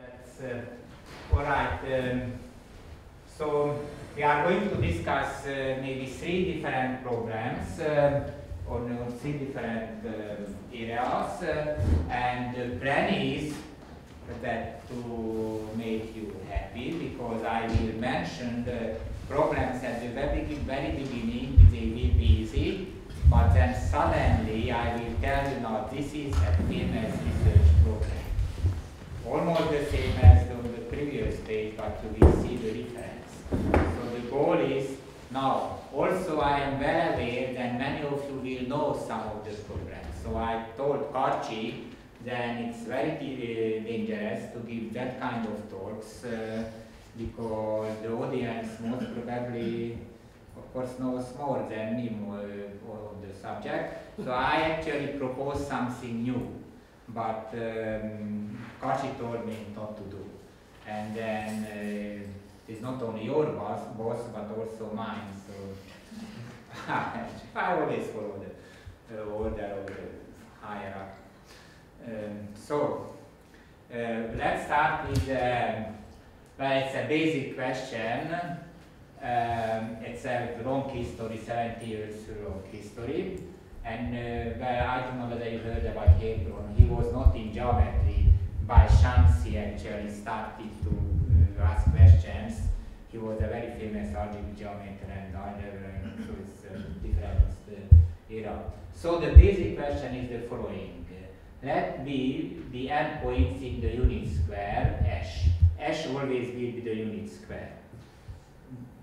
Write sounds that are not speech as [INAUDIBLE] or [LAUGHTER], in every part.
That's uh, all right. Um, so we are going to discuss uh, maybe three different programs uh, on, on, three different uh, areas, uh, and the plan is that to make you happy because I will mention the problems at the very, very beginning. They will be easy, but then suddenly I will tell you now this is a famous research program almost the same as on the previous page, but we see the difference. So the goal is, now, also I am well aware that many of you will know some of the programs. So I told Karchi then it's very uh, dangerous to give that kind of talks uh, because the audience most probably of course knows more than me more, more of the subject. So I actually propose something new, but um, Kachi told me not to do. And then uh, it's not only your boss, boss but also mine. So [LAUGHS] I always follow the order of the higher up. Um, so uh, let's start with, um, well, it's a basic question. Um, it's a long history, 70 years long history. And uh, well, I don't know whether you heard about Heilbronn. He was not in geometry by chance he actually started to uh, ask questions. He was a very famous algebraic geometer and algebra, so it's different uh, era. So the basic question is the following. Let B the endpoints in the unit square, H. H always will be the unit square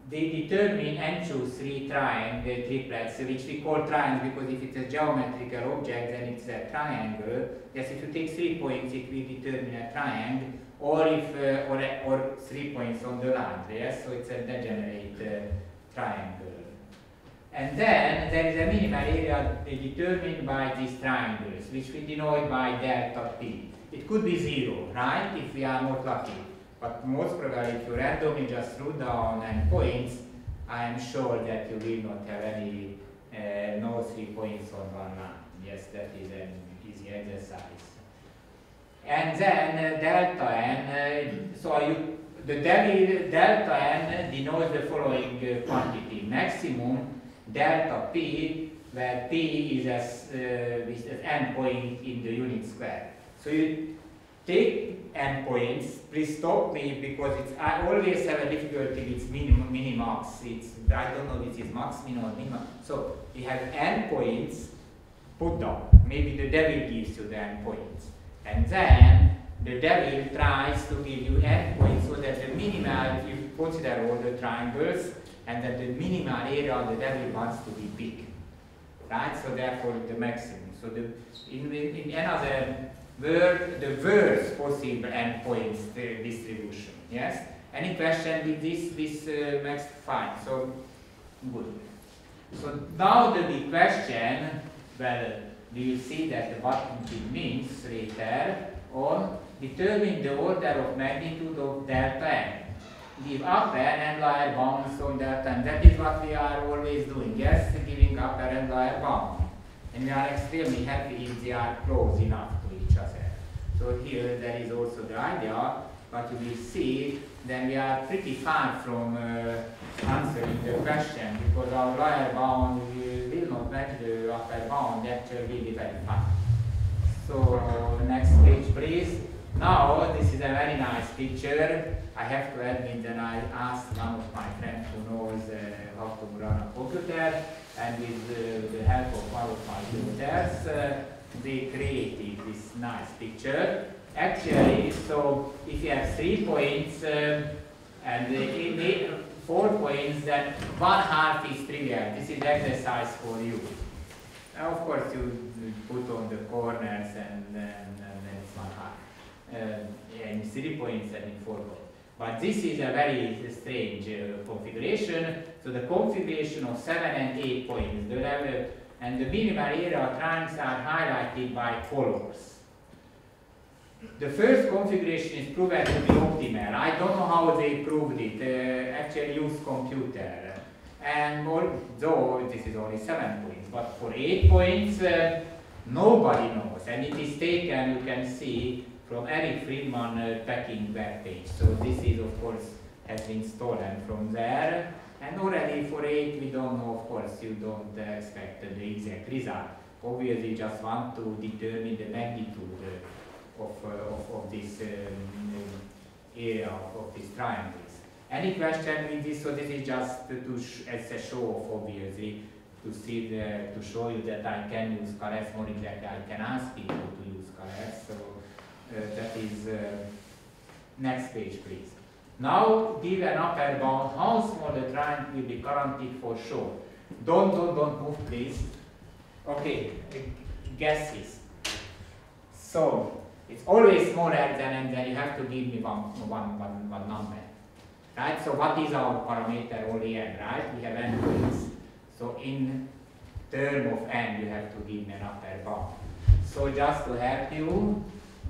they determine and choose three triangle triplets, which we call triangles because if it's a geometrical object, then it's a triangle. Yes, if you take three points, it will determine a triangle, or if uh, or, a, or three points on the line. Yes, so it's a degenerate uh, triangle. And then there is a minimal area determined by these triangles, which we denote by delta p. It could be zero, right, if we are not lucky. But most probably if you randomly just wrote down and points, I am sure that you will not have any uh, no three points on one line. Yes, that is an easy exercise. And then uh, delta n, uh, so you, the delta n denotes the following uh, quantity. Maximum delta p, where p is as, uh, is an endpoint in the unit square. So you take endpoints, please stop me because it's, I always have a difficulty with minimum, minimax. It's, I don't know if it's max, min or minimum. So we have endpoints put down. Maybe the devil gives you the endpoints. And then the devil tries to give you endpoints so that the minimal, you consider all the triangles, and that the minimal area the devil wants to be big. Right? So therefore the maximum. So the, in, in another were the worst possible endpoints distribution. Yes? Any question with this, this uh, fine. So, good. So now the big question, well, do you see that what it means later on determine the order of magnitude of delta n. Give upper and lower bounds on delta n. That is what we are always doing, yes, giving upper and lower bound. And we are extremely happy if they are close enough. So here there is also the idea, but you will see then we are pretty far from uh, answering the question because our lower bound will not match the upper bound, actually will be very far. So next page please. Now this is a very nice picture. I have to admit that I asked one of my friends who knows uh, how to run a computer and with uh, the help of one of my tutors they created this nice picture. Actually, so if you have three points um, and the four points, then one half is trivial. This is exercise for you. Now, of course, you put on the corners and then, and then it's one half. Uh, and three points and in four points. But this is a very strange uh, configuration. So the configuration of seven and eight points, the level and the minimal area triangles are highlighted by colors. The first configuration is proven to be optimal. I don't know how they proved it, uh, actually use computer. And although this is only seven points, but for eight points, uh, nobody knows. And it is taken, you can see, from Eric Friedman uh, packing webpage. So this is, of course, has been stolen from there. And already for 8, we don't know, of course, you don't uh, expect the exact result. Obviously, just want to determine the magnitude uh, of, uh, of, of, this um, area of, of these triangles. Any question with this? So this is just to as a show off, obviously, to see the, to show you that I can use colors more exactly. I can ask people to use colors. So uh, that is uh, next page, please. Now give an upper bound how small the triangle will be guaranteed for sure. Don't, don't, don't move, please. Okay, guesses. So it's always smaller than, and then you have to give me one, one, one, one number. Right? So what is our parameter over here, right? We have n points. So in term of n, you have to give me an upper bound. So just to help you,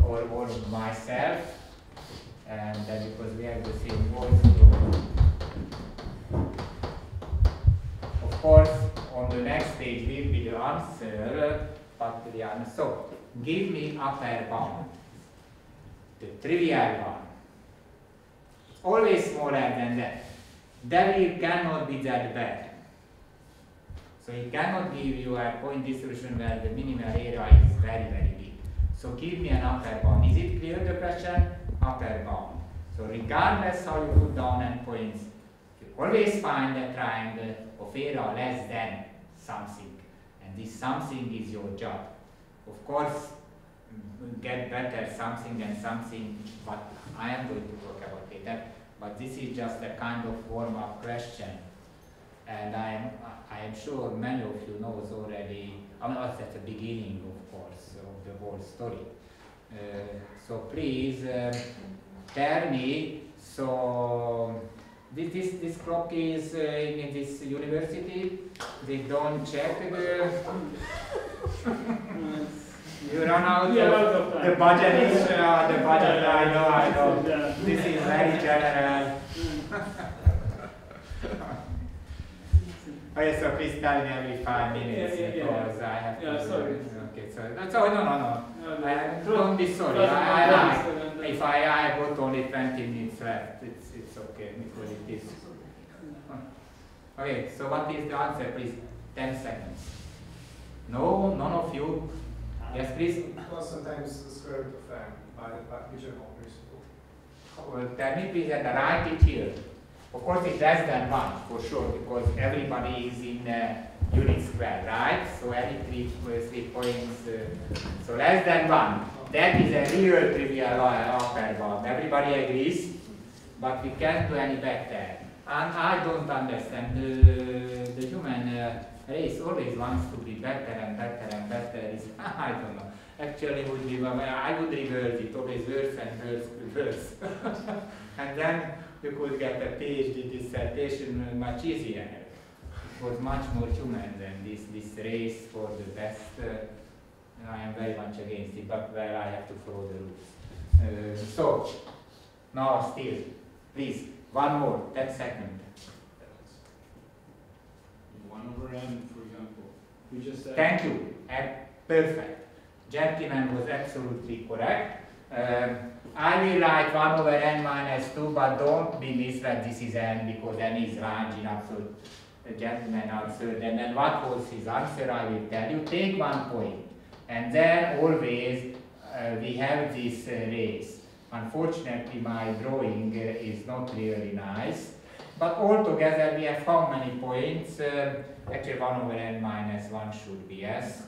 or, or myself, and uh, because we have the same voice, of course, on the next page will be the answer, but the answer. So, give me upper bound, the trivial one. Always smaller than that. That cannot be that bad. So it cannot give you a point distribution where the minimal area is very, very big. So give me an upper bound. Is it clear the question? Upper bound. So regardless how you put down endpoints, you always find a triangle of area less than something. And this something is your job. Of course, get better something than something, but I am going to talk about later. But this is just a kind of warm-up question. And I am, I am sure many of you knows already, I mean, that's at the beginning, of course, of the whole story. Uh, so please uh, tell me, so this, this, this clock is uh, in this university, they don't check the... [LAUGHS] You run out yeah, of, the budget is uh, the budget. I know, I know. This is very general. [LAUGHS] Oh, okay, so please tell me every five minutes yeah, yeah, because I have to. Yeah, sorry. Okay, so no, so no, no, no. no, no. I, don't be sorry. I, I, I, if I I got only twenty minutes left, it's it's okay because it is. [LAUGHS] Okay, so what is the answer, please? Ten seconds. No, none of you Yes, please. Plus sometimes the square root of m by the pigeonhole principle. Well, tell me please that write it here. Of course, it's less than 1 for sure because everybody is in uh, unit square, right? So every three, three points, uh, so less than 1. That is a real trivial upper bound. Everybody agrees, but we can't do any better. And I don't understand the, the human uh, race always wants to be better and better and better. Is [LAUGHS] I don't know. Actually, would be I would reverse it always worse and worse, [LAUGHS] worse, and then you could get a PhD dissertation much easier. It was much more human than this this race for the best. Uh, I am very much against it, but well, I have to follow the rules. Uh, so now still, please, one more, 10 seconds. 1 over n, for example. We just said. Thank you. And perfect. Gentleman was absolutely correct. Um, I will write 1 over n minus 2, but don't be misled, this is n because n is enough, so the gentleman answered. And then what was his answer, I will tell you. Take one point, and then always uh, we have this uh, race. Unfortunately, my drawing uh, is not really nice. But altogether we have how many points? Uh, actually 1 over n minus 1 should be yes.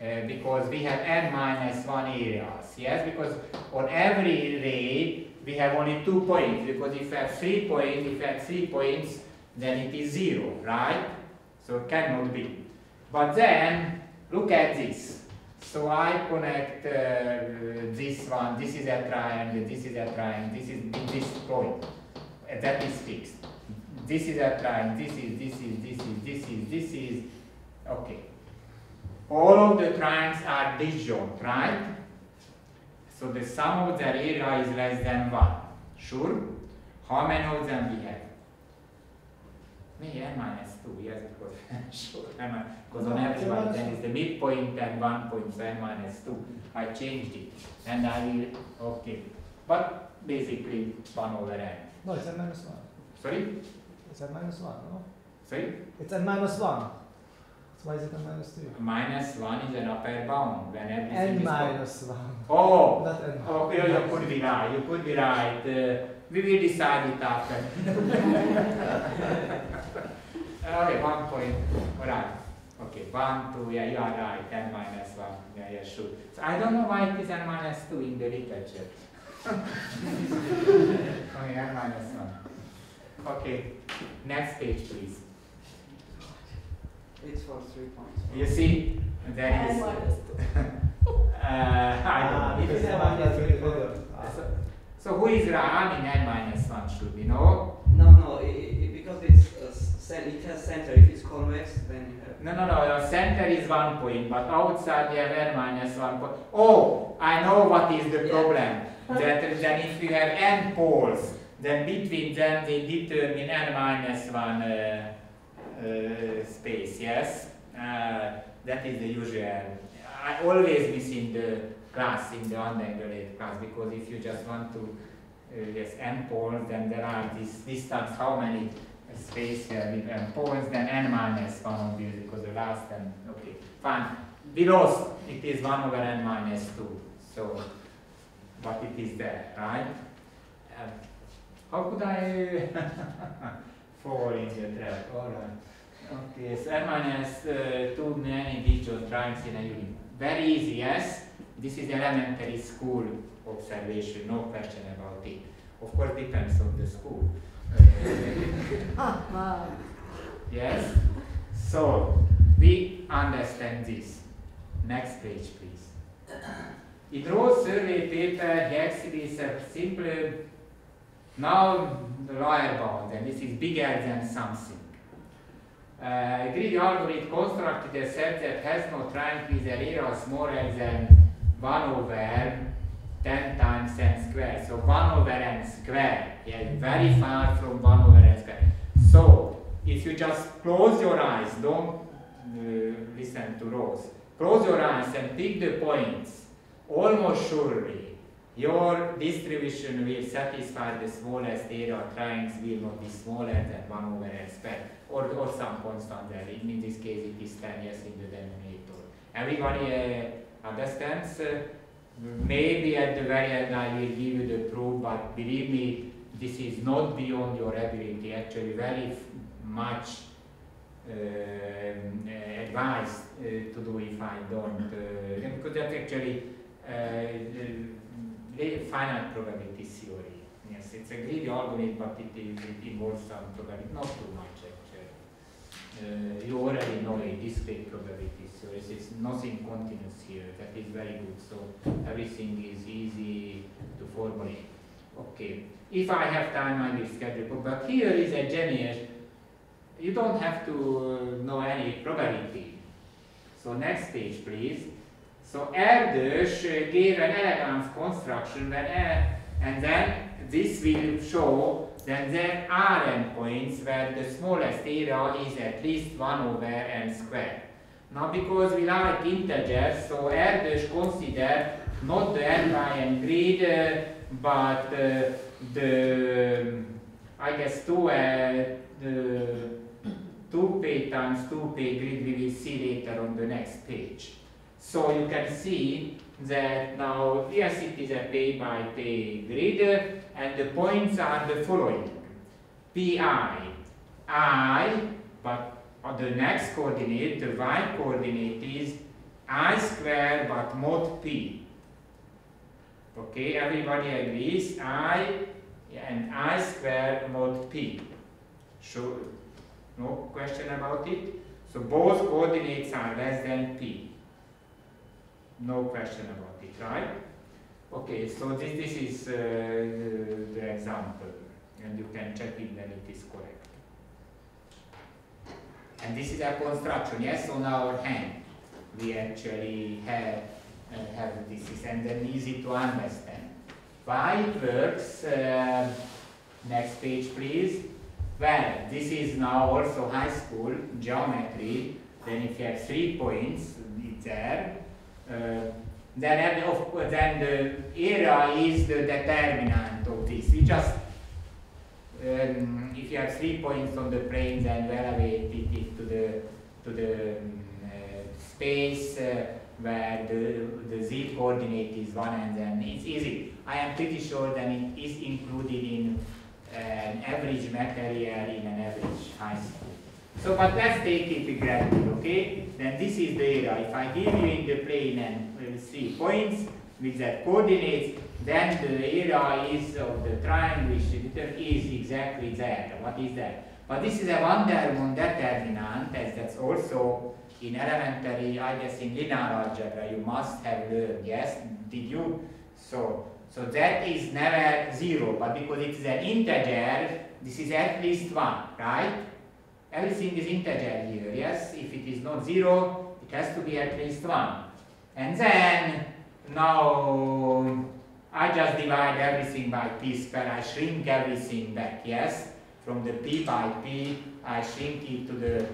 Uh, because we have n minus 1 areas, yes? Because on every ray we have only 2 points, because if you have 3 points, if you have 3 points, then it is 0, right? So it cannot be. But then, look at this. So I connect uh, this one, this is a triangle, this is a triangle, this is this point that is fixed. This is a triangle, this is, this is, this is, this is, this is, okay. All of the triangles are disjoint, right? So the sum of their area is less than 1. Sure? How many of them we have? maybe n minus 2, yes, because [LAUGHS] sure, n because on everyone then is the midpoint and 1 point, so n minus 2. I changed it, and I will, okay. But basically 1 over n. No, it's n minus 1. Sorry? It's n minus 1, no? Sorry? It's n minus 1. So why is it n minus 2? Minus 1 is an upper bound when everything n is... minus 1. Oh! Not n Oh, you, you could be right, you could be right. Uh, we will decide it after. okay, one point. Alright. Okay, one, two, yeah, you are right, n minus one. Yeah, yeah, sure. So I don't know why it is n minus two in the literature. okay, n minus one. Okay, next page, please. It's for three points. You see, there N is. minus two. Uh, I don't know. because It is n n minus minus 2 two. is Ah. So, so who is right? I mean, n minus one should be no. No, no, i i because it's uh, cen- it has center. If it's convex, then you have. No, no, no, your center is one point, but outside you have n minus one point. Oh, I know what is the Yeah. problem. [LAUGHS] That then if you have n poles, then between them they determine n minus one uh, uh, space, yes? Uh, that is the usual. I always miss in the class, in the undergraduate class, because if you just want to, uh, yes, n poles, then there are this distance, how many space here with n poles, then n minus 1 obviously, because the last n, okay, fine. Below it is 1 over n minus 2, so, but it is there, right? Um, how could I [LAUGHS] fall in the trap? All right. Okay, so minus uh, 2 many digit triangles in a unit. Very easy, yes? This is elementary school observation, no question about it. Of course, it depends on the school. Uh, [LAUGHS] Wow. Yes? So, we understand this. Next page, please. In Roth's survey paper, he exhibits a simple, now the lower bound, and this is bigger than something. Uh, greedy algorithm constructed a set that has no triangle with an area smaller than 1 over 10 times n squared. So 1 over n squared, yeah, very far from 1 over n squared. So if you just close your eyes, don't uh, listen to Rose, close your eyes and pick the points, almost surely your distribution will satisfy the smallest area triangles will not be smaller than 1 over n squared or, or some constant value. In this case it is 10 yes in the denominator. Everybody uh, understands? Uh, maybe at the very end I will give you the proof, but believe me, this is not beyond your ability. Actually, very much um, uh, advice uh, to do if I don't, uh, because that's actually uh, the finite probability theory. Yes, it's a greedy algorithm, but it, is, it involves some probability, not too much actually. Uh, you already know a discrete probability theory. It's nothing continuous here. That is very good. So everything is easy to formulate. Okay. If I have time, I will schedule. But here is a genius. You don't have to uh, know any probability. So next page, please. So Erdős uh, gave an elegant construction when uh, and then this will show that there are endpoints where the smallest area is at least 1 over n squared. Now because we like integers, so Erdős considered not the n by n grid, uh, but uh, the, I guess, 2, uh, the 2p times 2p grid we will see later on the next page. So you can see that now, yes, it is a p by p grid, and the points are the following. pi, i, but the next coordinate, the y coordinate is i square but mod p. Okay, everybody agrees, i and i square mod p. Sure, no question about it? So both coordinates are less than p. No question about it, right? Okay, so this, this is uh, the, example, and you can check it when it is correct. And this is a construction, yes, on our hand. We actually have, uh, have this, is- and then easy to understand. Why it works, uh, next page please. Well, this is now also high school geometry. Then if you have three points, it's there. Uh, then, of then the area is the determinant of this. We just, um, if you have three points on the plane, then you elevate it, to the to the um, uh, space uh, where the, the z coordinate is one, and then it's easy. I am pretty sure that it is included in an average material in an average high school. So, but let's take it gradually, okay? Then this is the area. If I give you in the plane and uh, three points with that coordinates, then the area is of the triangle is exactly there. What is that? But this is a one Dermon determinant, as that's also in elementary, I guess in linear algebra, you must have learned, yes? Did you? So, so that is never zero, but because it is an integer, this is at least one, right? Everything is integer here, yes? If it is not zero, it has to be at least one. And then, now, I just divide everything by p square, I shrink everything back, yes? From the p by p, I shrink it to the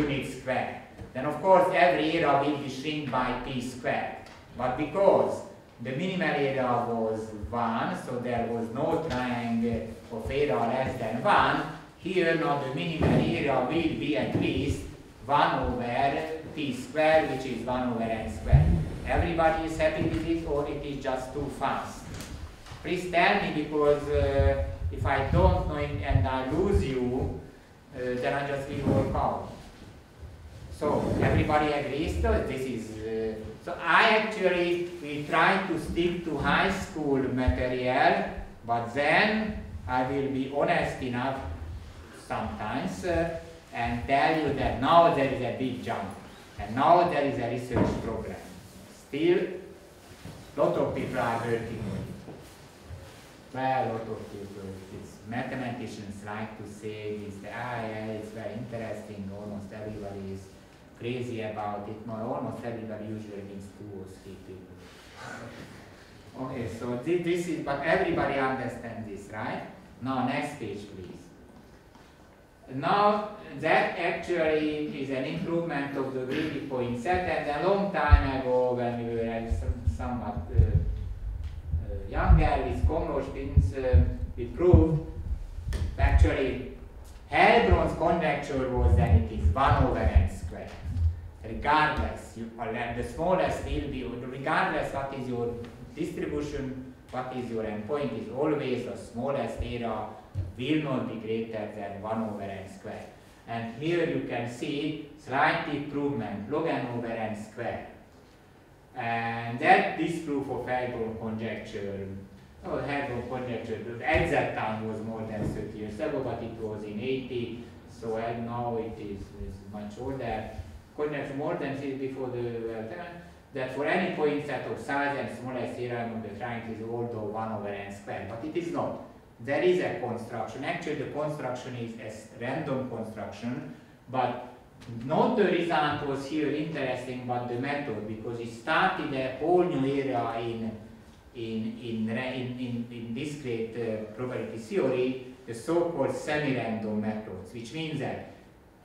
unit square. Then of course every area will be shrink by p square. But because the minimal area was 1, so there was no triangle of area less than 1, here now the minimal area will be at least 1 over p square, which is 1 over n square. Everybody is happy with it or it is just too fast? Please tell me because uh, if I don't know it and I lose you, uh, then I just will work out. So everybody agrees it. This is uh, so I actually we try to stick to high school material, but then I will be honest enough sometimes uh, and tell you that now there is a big jump and now there is a research program. Still, lot of people are working on it. Well, a lot of people, it's mathematicians like to say this, ah, yeah, it's very interesting, almost everybody is crazy about it. No, almost everybody usually means two or three people. [LAUGHS] okay, so this, this is, but everybody understands this, right? Now, next page, please. Now, that actually is an improvement of the greedy point set, and a long time ago, when we were some, somewhat uh, uh, younger with Komros things, uh, we proved actually Heilbronn's conjecture was that it is 1 over n squared. Regardless, you, the smallest will be, regardless what is your distribution, what is your endpoint, is always the smallest area will not be greater than 1 over n squared. And here you can see slight improvement, log n over n squared. And that disproof of Heilbronn conjecture, oh, Heilbronn conjecture, the exact time was more than 30 years ago, but it was in 80, so and now it is, is much older. Conjecture more than before the uh, that for any point set of size and smallest of the triangle is although 1 over n squared, but it is not there is a construction. Actually, the construction is a random construction, but not the result was here interesting, but the method, because it started a whole new in in in in, in, in discrete uh, probability theory, the so-called semi-random methods, which means that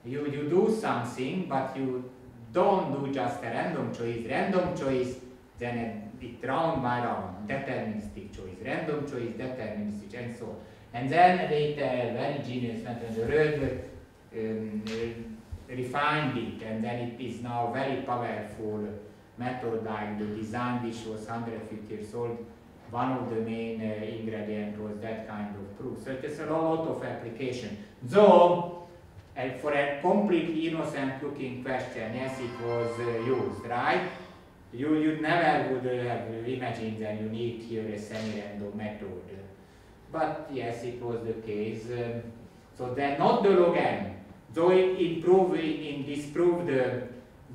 you you do something, but you don't do just a random choice. Random choice, then a it round by round, deterministic choice, random choice, deterministic, and so on. And then later, very genius mathematician Rödl um, refined it, and then it is now very powerful method like the design which was 150 years old. One of the main uh, ingredient was that kind of proof. So it is a lot of application. Though, uh, for a completely innocent looking question, yes, it was uh, used, right? You, you never would have imagined that you need here a semi-random method. But yes, it was the case. Um, so then not the log n, though it improved, in disproved the,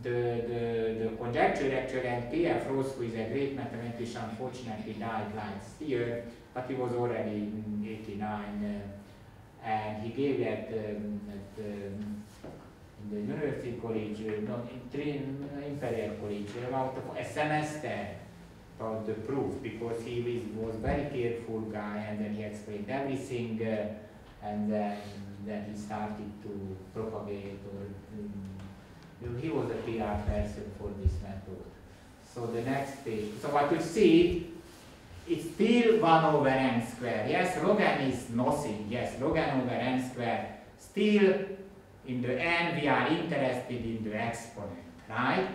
the, the, the conjecture actually, and K.F. Roth, who is a great mathematician, unfortunately died last year, but he was already in 89, uh, and he gave that um, at, um, the University College, Imperial College, about a semester about the proof because he was, very careful guy and then he explained everything uh, and then then he started to propagate or um, he was a PR person for this method. So the next page. So what you see, it's still 1 over n squared. Yes, log n is nothing. Yes, log n over n squared. Still, in the end, we are interested in the exponent, right?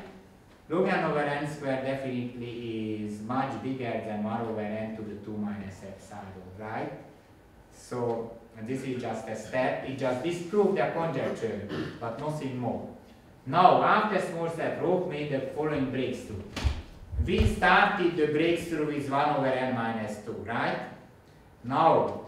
Log n over n squared definitely is much bigger than 1 over n to the 2 minus epsilon, right? So this is just a step. It just disproved the conjecture, but nothing more. Now, after small step, Roth made the following breakthrough. We started the breakthrough with 1 over n minus 2, right? Now,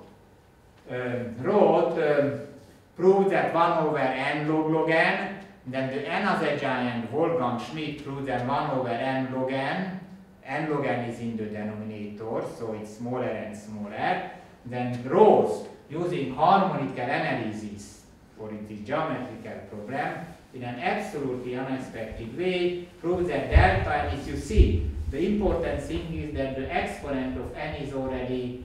um, Roth um, proved that 1 over n log log n, then the another giant, Wolfgang Schmidt, proved that 1 over n log n, n log n is in the denominator, so it's smaller and smaller. Then Roth, using harmonical analysis for this geometrical problem, in an absolutely unexpected way, proves that delta, and if you see, the important thing is that the exponent of n is already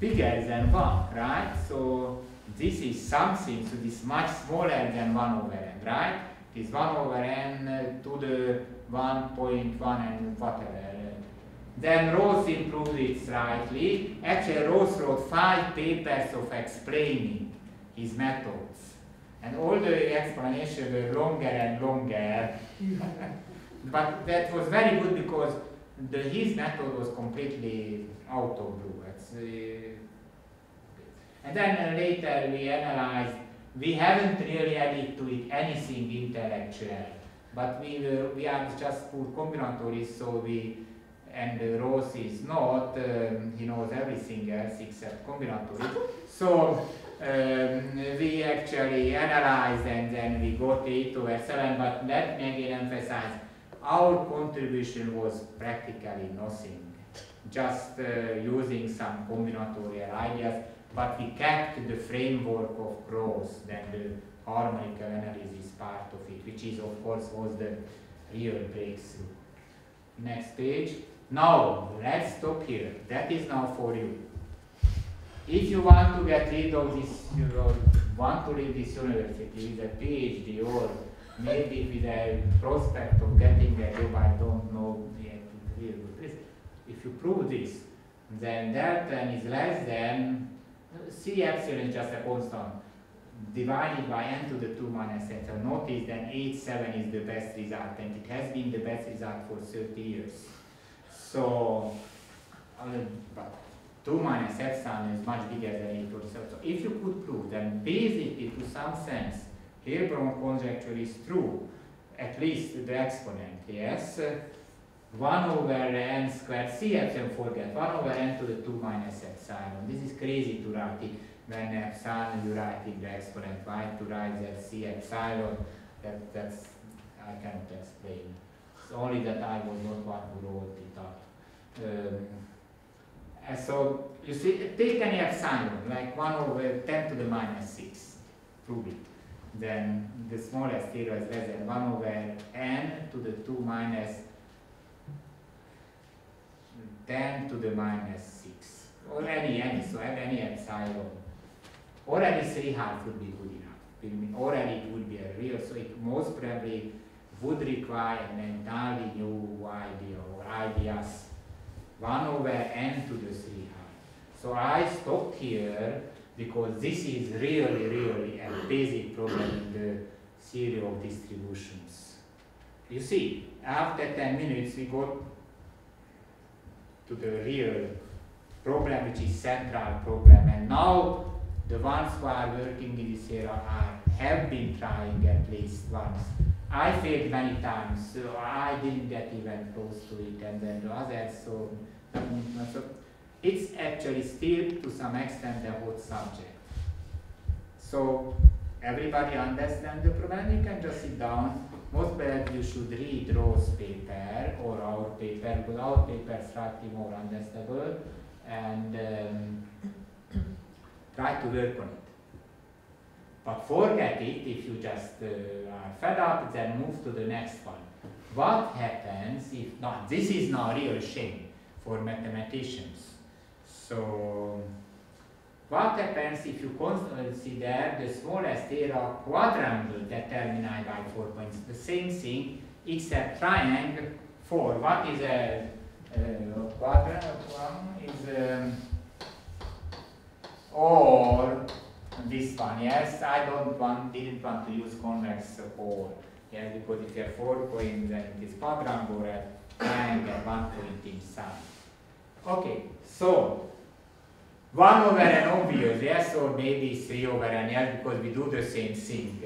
bigger than 1, right? So this is something, so this much smaller than 1 over n, right? This 1 over n to the 1.1 and whatever. Then Roth improved it slightly. Actually, Roth wrote five papers of explaining his methods. And all the explanations were longer and longer. [LAUGHS] but that was very good because the, his method was completely out of blue. Uh, And then later we analyzed, we haven't really added to it anything intellectual, but we, were, we are just poor combinatories, so we, and uh, Roth is not, um, he knows everything else except combinatory. So um, we actually analyzed and then we got 8 over 7, but let me again emphasize, our contribution was practically nothing, just uh, using some combinatorial ideas but we kept the framework of Roth, then the harmonical analysis part of it, which is of course was the real breakthrough. Next page. Now, let's stop here. That is now for you. If you want to get rid of this, you want to leave this university with a PhD or maybe with a prospect of getting a job, I don't know yet, if you prove this, then delta is less than C epsilon is just a constant divided by n to the 2 minus n. So notice that 8, 7 is the best result and it has been the best result for 30 years. So, uh, but 2 minus epsilon is much bigger than 8 to the 7. So if you could prove that basically to some sense Heilbronn conjecture is true, at least the exponent, yes, 1 over n squared, c epsilon forget, 1 over n to the 2 minus epsilon. This is crazy to write it when epsilon you write in the exponent, why to write that c epsilon, that, that's, I cannot explain. It's only that I was not one who wrote it up. Um, and so, you see, take any epsilon, like 1 over 10 to the minus 6, prove it. Then the smallest zero is less than 1 over n to the 2 minus 10 to the minus 6, or any, any, so have any epsilon. Already 3 half would be good enough. Already it would be a real, so it most probably would require an entirely new idea or ideas. 1 over n to the 3 half. So I stopped here because this is really, really a basic problem in the theory of distributions. You see, after 10 minutes we got to the real problem, which is central problem. And now the ones who are working in this area are, have been trying at least once. I failed many times, so I didn't get even close to it, and then the others, so, so it's actually still to some extent a hot subject. So everybody understand the problem, you can just sit down most probably you should read Roth's paper or our paper, because our paper is slightly more understandable, and um, try to work on it. But forget it if you just uh, are fed up, then move to the next one. What happens if not? This is now real shame for mathematicians. So What happens if you consider the smallest area quadrangle determined by four points? The same thing, except triangle four. What is a, quadrangle? Is or this one, yes, I don't want, didn't want to use convex or, yes, because if you have four points, then it is quadrangle, triangle, one point inside. Okay, so 1 over n obvious, yes, or maybe 3 over n, yes, because we do the same thing,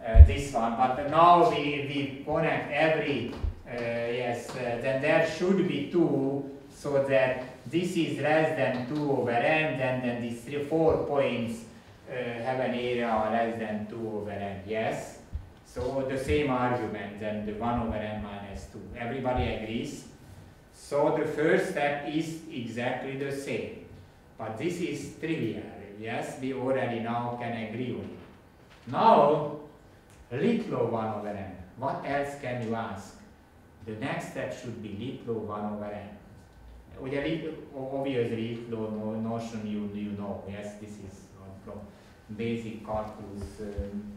uh, this one, but now we, we connect every, uh, yes, uh, then there should be 2, so that this is less than 2 over n, then, then these three, 4 points uh, have an area less than 2 over n, yes? So the same argument, then the 1 over n minus 2, everybody agrees? So the first step is exactly the same. But this is trivial, yes, we already now can agree on it. Now, little 1 over n. What else can you ask? The next step should be little 1 over n. Ugye obviously little no, notion you, you know, yes, this is from basic calculus. Um,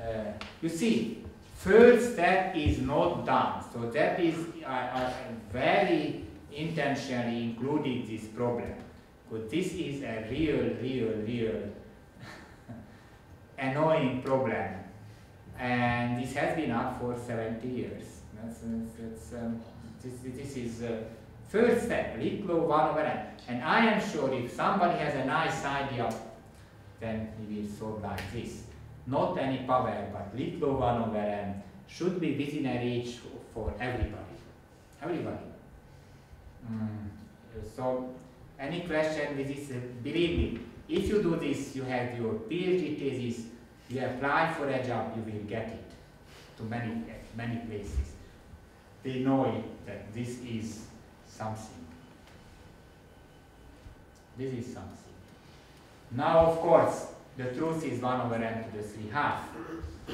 uh, you see, first step is not done, so that is, I, I very intentionally included this problem. But this is a real, real, real [LAUGHS] annoying problem. And this has been up for 70 years. That's, that's, um, this, this is uh, first step, little 1 over n. And I am sure if somebody has a nice idea, then he will solve like this. Not any power, but little 1 over n should be within a reach for everybody. Everybody. Mm. So any question with this, uh, believe me, if you do this, you have your PhD thesis, you apply for a job, you will get it to many, many places. They know it, that this is something. This is something. Now, of course, the truth is 1 over n to the 3 half, uh,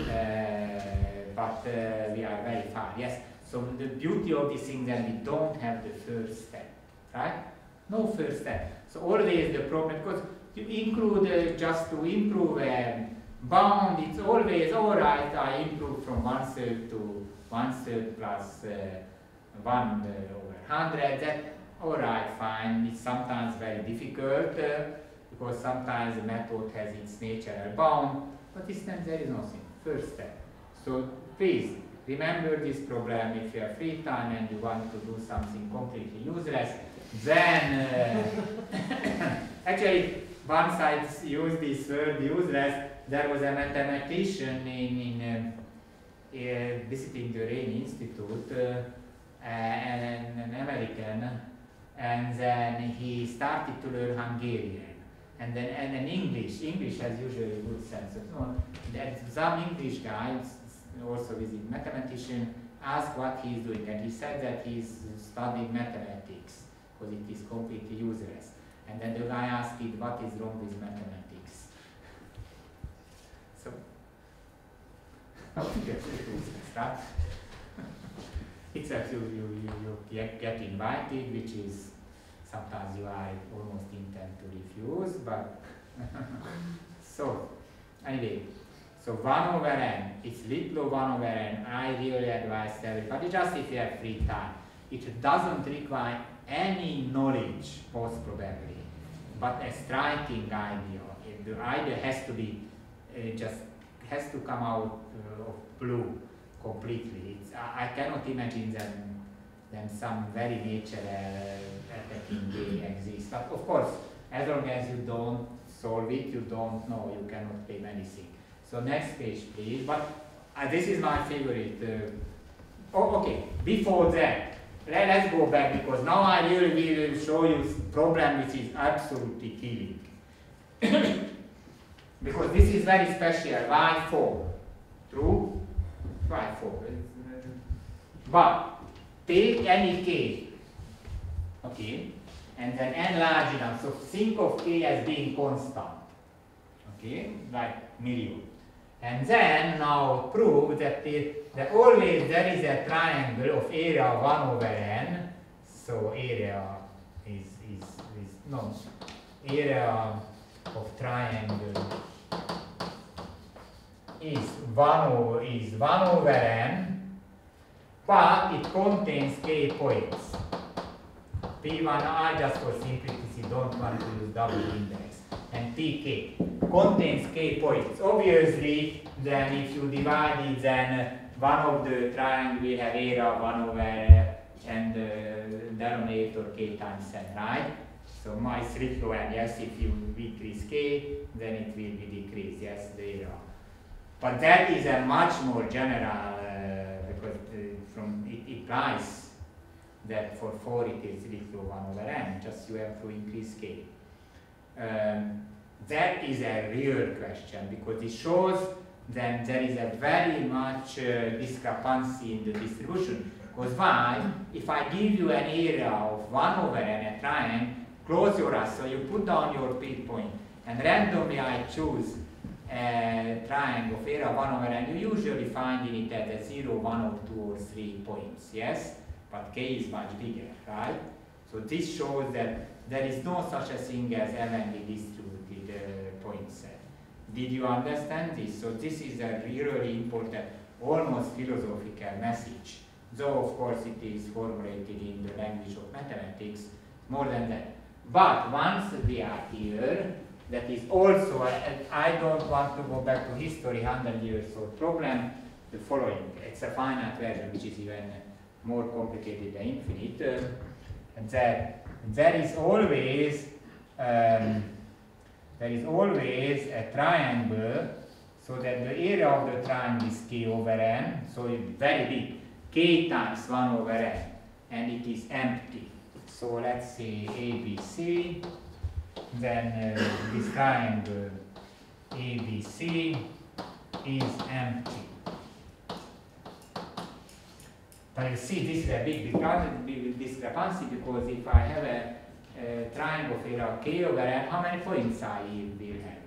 but uh, we are very far, yes. So the beauty of this thing that we don't have the first step, right? No first step. So always the problem, because you include uh, just to improve a bound, it's always all right, I improve from one third to one third plus uh, one uh, over hundred, that all right, fine. It's sometimes very difficult uh, because sometimes the method has its natural bound, but this time there is nothing. First step. So please remember this problem if you have free time and you want to do something completely useless then, uh, actually, once I used this word useless, there was a mathematician in, in uh, uh, visiting the Rain Institute, uh, an, an American, and then he started to learn Hungarian. And then and then English. English has usually good sense of that some English guy, also visit mathematician, asked what he's doing, and he said that he's studying mathematics because it is completely useless. And then the guy asked it, what is wrong with mathematics? So, [LAUGHS] [LAUGHS] it's useless, you, you, you, you get, get invited, which is sometimes you are almost intent to refuse, but [LAUGHS] so anyway, so 1 over n, it's little 1 over n, I really advise everybody, just if you have free time. It doesn't require any knowledge, most probably, but a striking idea. The idea has to be uh, just has to come out uh, of blue completely. It's, I, I, cannot imagine them, them some very natural uh, attacking way exists. But of course, as long as you don't solve it, you don't know, you cannot claim anything. So next page, please. But uh, this is my favorite. Uh, oh, okay. Before that, let, us go back because now I really will show you problem which is absolutely killing. [COUGHS] because this is very special, y4. True? y4. But take any k, okay, and then n large enough. So think of k as being constant, okay, like million. And then now prove that, the, that always there is a triangle of area 1 over n. So area is, is, is no, area of triangle is 1 over, is 1 over n, but it contains k points. P1, I just for simplicity don't want to use double index, and Pk contains k points. Obviously, then if you divide it, then one of the triangle will have area 1 over uh, and uh, denominator k times n, right? So my strip n, yes, if you decrease k, then it will be decreased, yes, the area. But that is a much more general, uh, because uh, from it implies that for 4 it is to 1 over n, just you have to increase k. Um, that is a real question because it shows that there is a very much uh, discrepancy in the distribution. Because why? If I give you an area of 1 over n, a triangle, close your eyes, so you put down your pinpoint, and randomly I choose a triangle of area 1 over n, you usually find in it at a 0, 1 or 2 or 3 points, yes? But k is much bigger, right? So this shows that there is no such a thing as evenly distributed uh, point set. Did you understand this? So this is a really important, almost philosophical message. Though of course it is formulated in the language of mathematics, more than that. But once we are here, that is also, I, don't want to go back to history, 100 years old problem, the following. It's a finite version, which is even more complicated than infinite. Uh, and that there is always um, there is always a triangle so that the area of the triangle is k over n, so it's very big, k times 1 over n, and it is empty. So let's say ABC, then uh, this triangle ABC is empty. But you see, this is a big discrepancy because if I have a, a triangle here k over n, how many points I will have?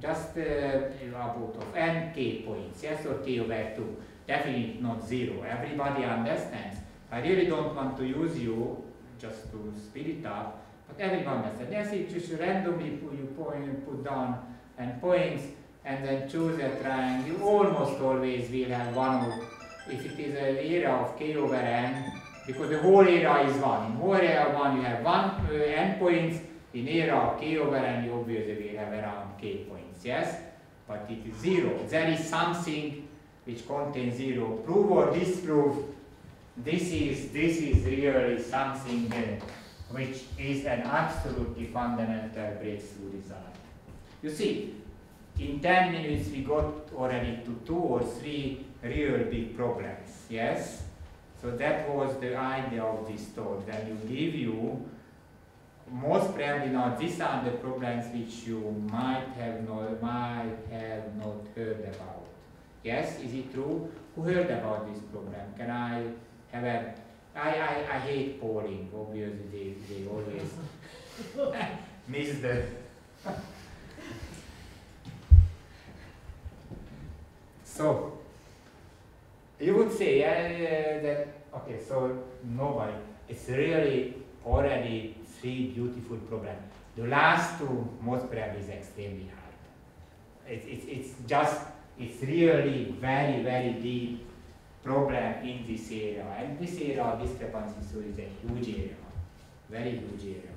Just uh, about of n k points, yes, or k over 2. Definitely not 0. Everybody understands. I really don't want to use you just to speed it up, but everyone understands. Yes, it just randomly you point, put down and points and then choose a triangle. You almost always will have one or if it is an area of k over n, because the whole area is 1. In whole area 1 you have 1 uh, n points, in of k over n you obviously will have around k points, yes? But it is 0. There is something which contains 0. Prove or disprove, this is, this is really something uh, which is an absolutely fundamental breakthrough result. You see, in 10 minutes we got already to two or three real big problems, yes? So that was the idea of this talk, that you give you, most probably not, these are the problems which you might have not, might have not heard about. Yes, is it true? Who heard about this problem? Can I have a, I, I, I hate polling, obviously they, they always [LAUGHS] miss the [LAUGHS] So, you would say uh, that, okay, so nobody, it's really already three beautiful problems. The last two, most probably, is extremely hard. It's, it's, it's just, it's really very, very deep problem in this area. And this area of discrepancy so is a huge area, very huge area.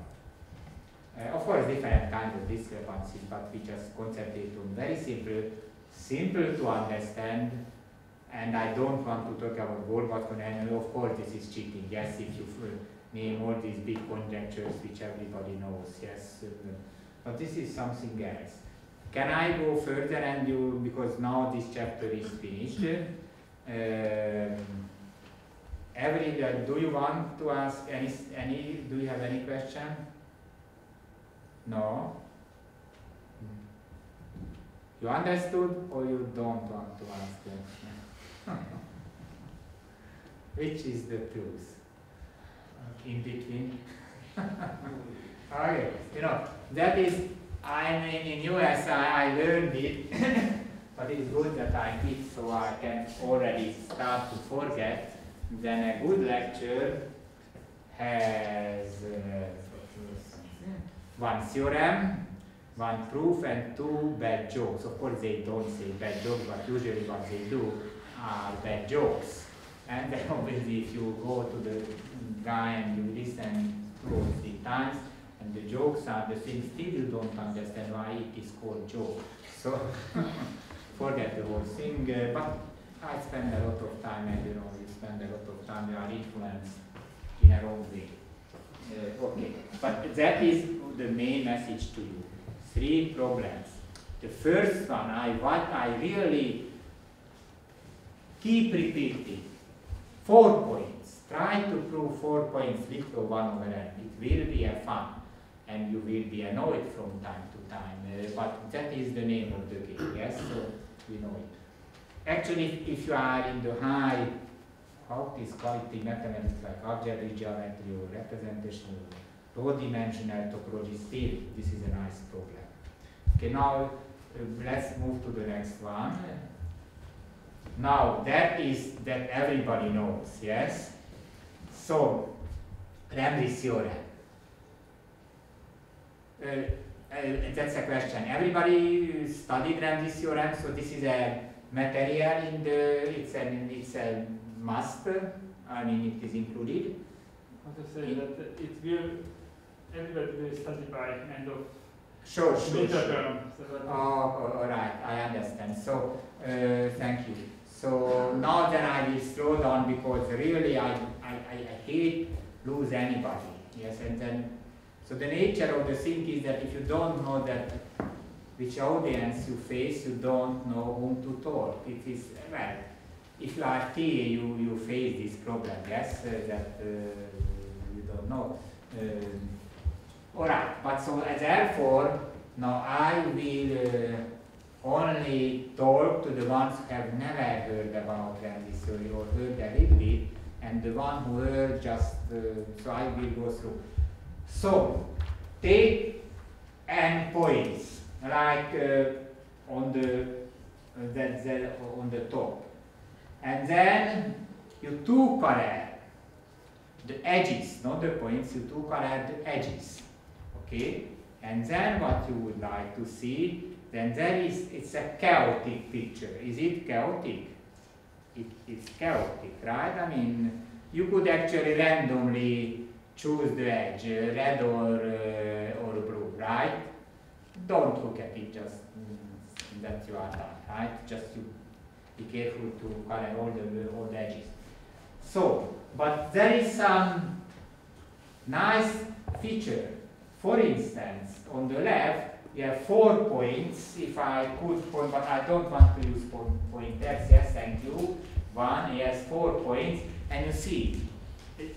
Uh, of course, different kinds of discrepancies, but we just concentrate on very simple simple to understand and I don't want to talk about Goldbach and of course this is cheating, yes, if you name all these big conjectures which everybody knows, yes, but this is something else. Can I go further and you, because now this chapter is finished, um, every, uh, do you want to ask any, any, do you have any question? No? You understood or you don't want to ask them? Which is the truth? In between? [LAUGHS] okay, you know, that is, I mean, in US I, I learned it, [COUGHS] but it's good that I did so I can already start to forget. Then a good lecture has uh, one theorem, one proof, and two bad jokes. Of course, they don't say bad jokes, but usually what they do are bad jokes. And then [LAUGHS] obviously, if you go to the guy and you listen two or three times, and the jokes are the same, still you don't understand why it is called joke. So [LAUGHS] forget the whole thing. Uh, but I spend a lot of time, and you know, you spend a lot of time, we are influenced in a wrong way. Uh, okay, but that is the main message to you. Three problems. The first one, I what I really keep repeating. Four points. Try to prove four points with the one over n. It will be a fun, and you will be annoyed from time to time. Uh, but that is the name of the game. Yes, so we know it. Actually, if you are in the high how this quality mathematics like algebraic geometry or representation or low dimensional topology still this is a nice problem. Okay, now uh, let's move to the next one. Now that is that everybody knows, yes? So Ramsey theorem. Uh, uh, that's a question. Everybody studied Ramsey theorem, so this is a material in the it's an it's a must, I mean it is included. How to say that it will, everybody will study by end of Sure, sure, sure. term. So Oh, all right, I understand. So, uh, thank you. So now then I will slow down because really I, I, I hate lose anybody. Yes, and then, so the nature of the thing is that if you don't know that which audience you face, you don't know whom to talk. It is, well, if you are you, you face this problem, yes, uh, that uh, you don't know. Um, all right, but so therefore, now I will uh, only talk to the ones who have never heard about theory or heard a little bit, and the one who heard just, uh, so I will go through. So, take n points, like uh, on the, uh, that, that on the top. And then you two color the edges, not the points, you two color the edges. Okay? And then what you would like to see, then there is, it's a chaotic picture. Is it chaotic? It, it's chaotic, right? I mean, you could actually randomly choose the edge, uh, red or, uh, or blue, right? Don't look at it, just mm, that you are done, right? Just you be careful to color all the, all the edges. So, but there is some nice feature. For instance, on the left, you have four points. If I could point, but I don't want to use point, pointers. Yes, thank you. One, yes, four points. And you see,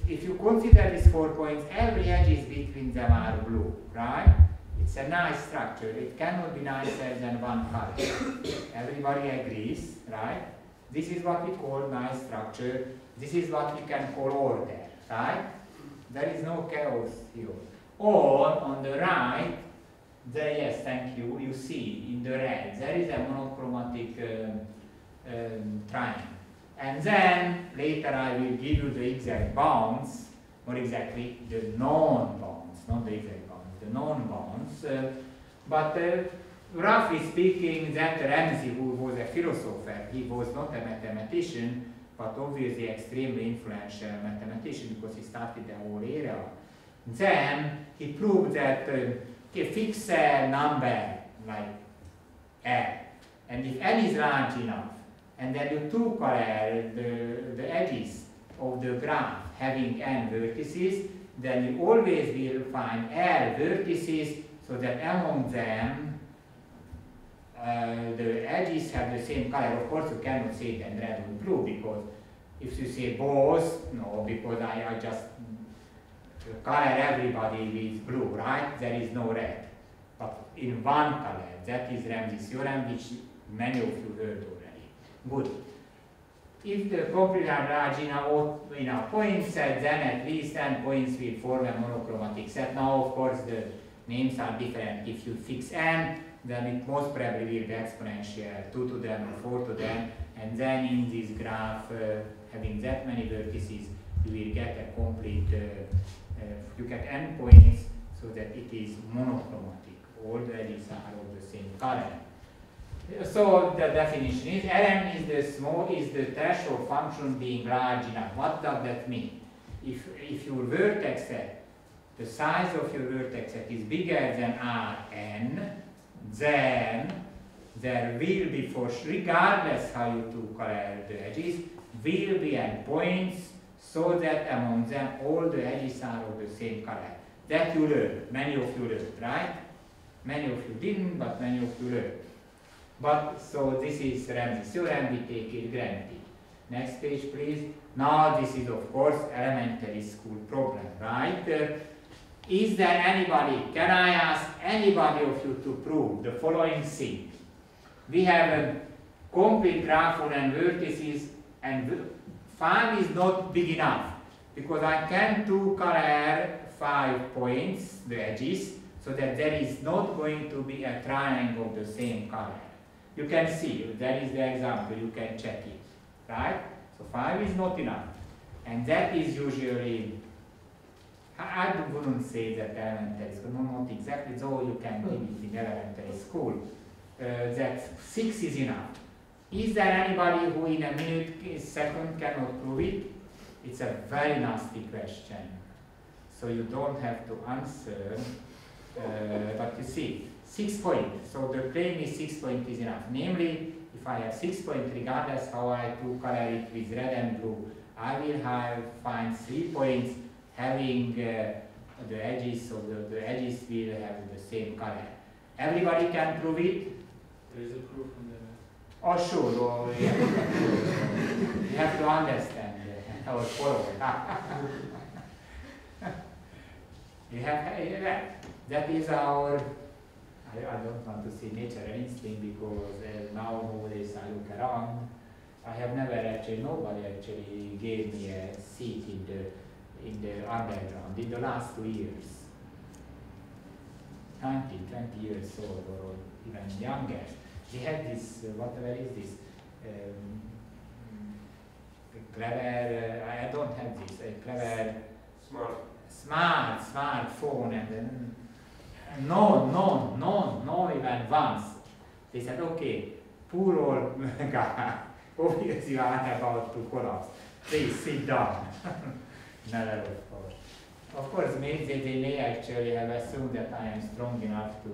if you consider these four points, every edges between them are blue, right? It's a nice structure. It cannot be nicer than one color. [COUGHS] Everybody agrees, right? This is what we call nice structure. This is what we can call order, right? There is no chaos here. Or on the right, there, yes, thank you, you see in the red, there is a monochromatic um, um, triangle. And then later I will give you the exact bounds, or exactly the known bounds, not the exact bounds, the known bounds. Uh, but uh, roughly speaking, that Ramsey, who was a philosopher, he was not a mathematician, but obviously extremely influential mathematician because he started the whole era. Then he proved that uh, okay, fix a number like n, and if n is large enough, and then you color the, the edges of the graph having n vertices, then you always will find l vertices so that among them uh, the edges have the same color. Of course, you cannot say then red and blue because if you say both, no, because I, I just color everybody with blue, right? There is no red. But in one color, that is Ramsey's theorem, which many of you heard already. Good. If the are large enough, enough point set, then at least n points will form a monochromatic set. Now, of course, the names are different. If you fix n, then it most probably will be exponential, 2 to the n or 4 to the n, and then in this graph, uh, having that many vertices, you will get a complete, uh, uh, you get n points, so that it is monochromatic. All the edges are of the same color. So the definition is Rm is the small is the threshold function being large enough. What does that mean? If if your vertex set, the size of your vertex set is bigger than Rn, then there will be for regardless how you do color the edges, will be endpoints so that among them all the edges are of the same color. That you learned, many of you learned, right? Many of you didn't, but many of you learned. But so this is Ramsey theorem, we take it granted. Next page please. Now this is of course elementary school problem, right? Uh, is there anybody, can I ask anybody of you to prove the following thing? We have a complete graph on and vertices and 5 is not big enough because I can do color 5 points, the edges, so that there is not going to be a triangle of the same color. You can see, that is the example, you can check it, right? So 5 is not enough. And that is usually, I, I wouldn't say that elementary school, no, not exactly, though you can give it in elementary school, uh, that 6 is enough. Is there anybody who in a minute, a second cannot prove it? It's a very nasty question. So you don't have to answer, uh, but you see, six points. So the claim is six points is enough. Namely, if I have six points, regardless how I do color it with red and blue, I will have find three points having uh, the edges, so the, the edges will have the same color. Everybody can prove it? There is a proof the Oh, you have to understand our follow. [LAUGHS] you have hey, that, that is our. I, I don't want to say nature instinct because uh, now nowadays I look around. I have never actually nobody actually gave me a seat in the in the underground in the last two years. 19, 20 years old or even younger he had this, uh, whatever is this, um, clever, uh, I don't have this, a clever, Smart. smart, smartphone, and then, no, no, no, no, even once. They said, okay, poor old [LAUGHS] guy, obviously you are about to collapse. Please sit down. [LAUGHS] Never, of course. Of course, maybe they, may actually have assumed that I am strong enough to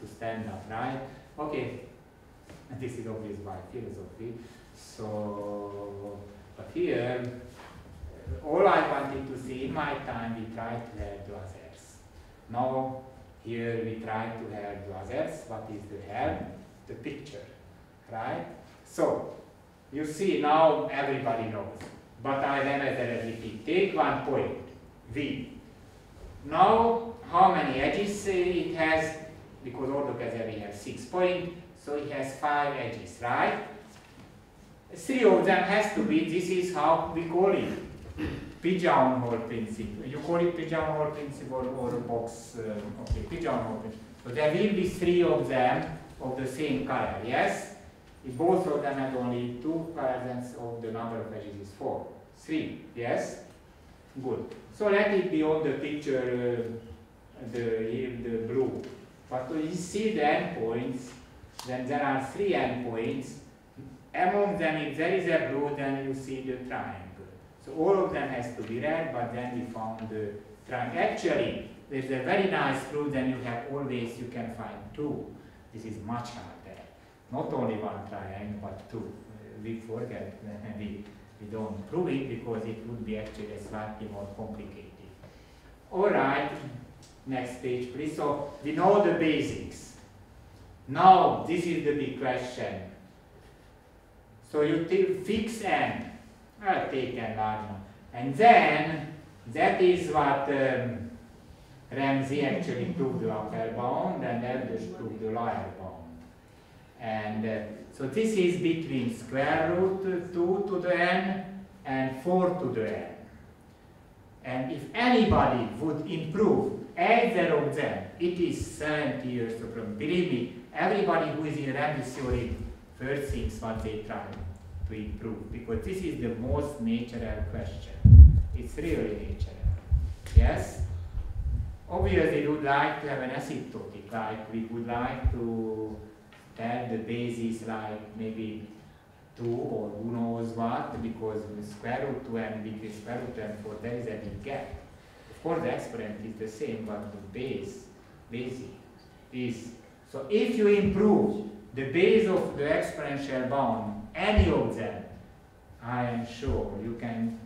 to stand up, right? Okay, and this is obvious by philosophy. So, but here, all I wanted to see in my time, we tried to have others. Now, here we try to have others. What is the help? The picture, right? So, you see now everybody knows. But I nevertheless repeat, take one point, V. Now, how many edges it has? Because altogether we have six points, so it has five edges, right? Three of them has to be, this is how we call it, pigeonhole principle. You call it pigeonhole principle or box, uh, okay, pigeonhole principle. So there will be three of them of the same color, yes? If both of them have only two colors, of the number of edges is four. Three, yes? Good. So let it be on the picture, uh, the, the blue. But you see the endpoints, then there are three endpoints. Among them, if there is a blue, then you see the triangle. So all of them has to be red, but then we found the triangle. Actually, there's a very nice proof, then you have always, you can find two. This is much harder. Not only one triangle, but two. We forget, [LAUGHS] we, we don't prove it because it would be actually slightly more complicated. All right, Next page, please. So we know the basics. Now, this is the big question. So you fix n. I'll take n large one. And then, that is what um, Ramsey actually proved the upper bound and Erdős proved the lower bound. And uh, so this is between square root 2 to the n and 4 to the n. And if anybody would improve of them, it is 70 years problem. Believe me, everybody who is in Ramsey first things what they try to improve, because this is the most natural question. It's really natural. Yes? obviously we would like to have an asymptotic, like we would like to tell the basis like maybe 2 or who knows what, because square root 2 and between square root 2 and 4 there is a big gap. Course the exponent is the same, but the base, basic is, so if you improve the base of the exponential bound, any of them, I am sure you can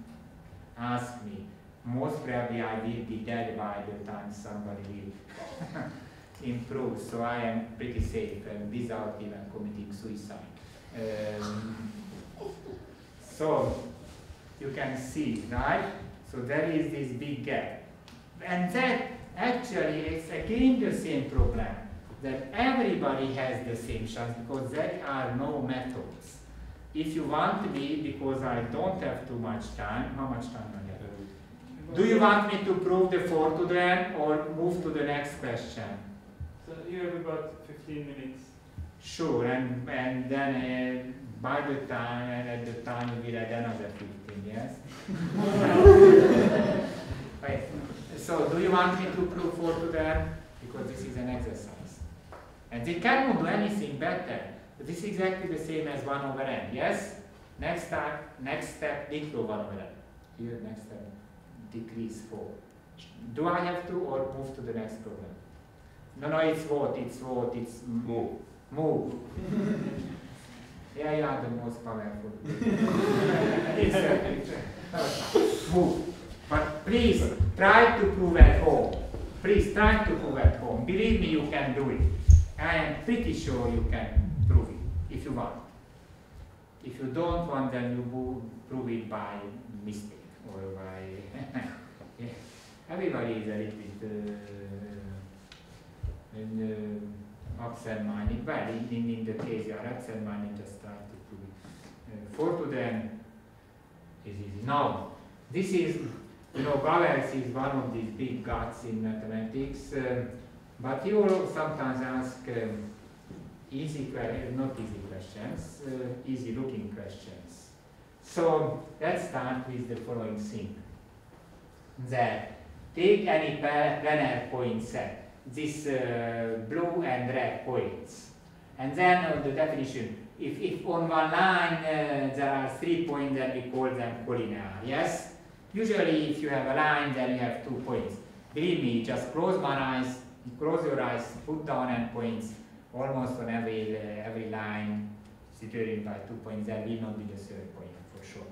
ask me. Most probably I will be dead by the time somebody will [LAUGHS] improve, so I am pretty safe and without even committing suicide. Um, so you can see, right? So there is this big gap. And that actually is again the same problem that everybody has the same chance because there are no methods. If you want me, because I don't have too much time, how much time I have? Do you want me to prove the 4 to the n or move to the next question? So you have about 15 minutes. Sure, and, and then uh, by the time, and at the time we will add another 15, yes? [LAUGHS] Right. So do you want me to prove 4 to the n? Because this is an exercise. And they cannot do anything better. This is exactly the same as 1 over n, yes? Next time, next step, equal 1 over n. Here, next step, decrease 4. Do I have to or move to the next problem? No, no, it's what, it's what, it's Move. move. [LAUGHS] yeah, you are the most powerful. [LAUGHS] uh, move. But please try to prove at home. Please try to prove at home. Believe me, you can do it. I am pretty sure you can prove it if you want. If you don't want, then you will prove it by mistake or by. [LAUGHS] yeah. Everybody is a little bit uh, in, uh, absent-minded. Well, in, in, the case you are absent-minded, just try to prove it. Uh, four to them is easy. Now, this is, you know, Gauss is one of these big gods in mathematics, uh, but he will sometimes ask um, easy, not easy questions, uh, easy looking questions. So let's start with the following thing. That take any planar point set, this uh, blue and red points, and then uh, the definition. If, if on one line uh, there are three points, then we call them collinear. Yes. Usually, if you have a line, then you have two points. Believe me, just close one eyes, close your eyes, put down endpoints. Almost on every uh, every line situated by two points, there will not be the third point for sure.